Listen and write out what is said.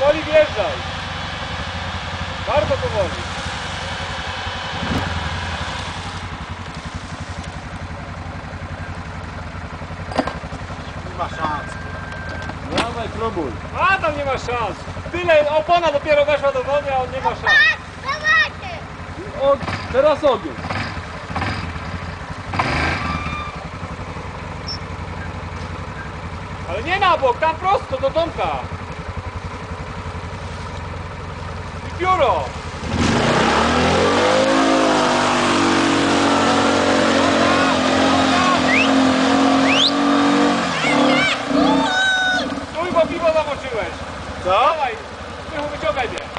Powoli wjeżdżaj. Bardzo powoli. Nie ma szans. Dawaj, próbuj. A, tam nie ma szans. Tyle, opona dopiero weszła do wody, a on nie ma szans. O, teraz ogień. Ale nie na bok, tam prosto do domka. biuro! Kurwa piwo zamoczyłeś! Co? Dawaj, wyciągaj mnie!